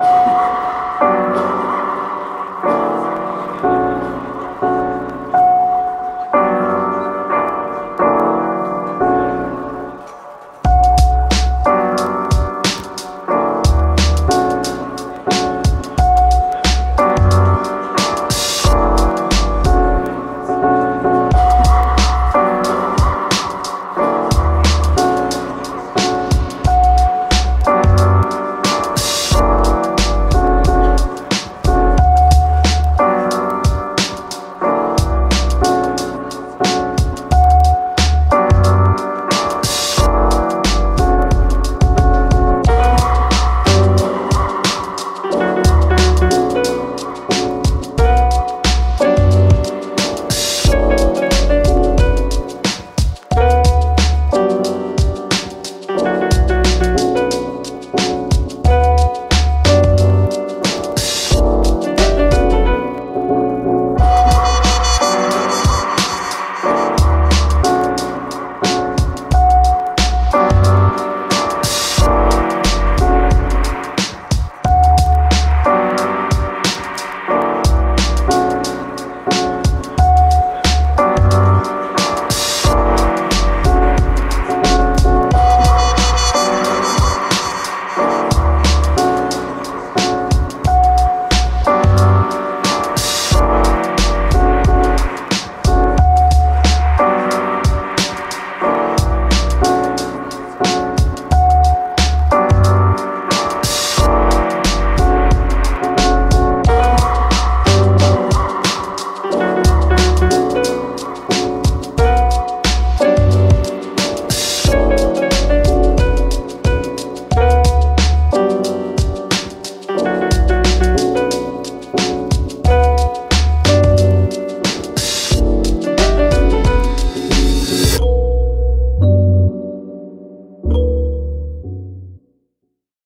you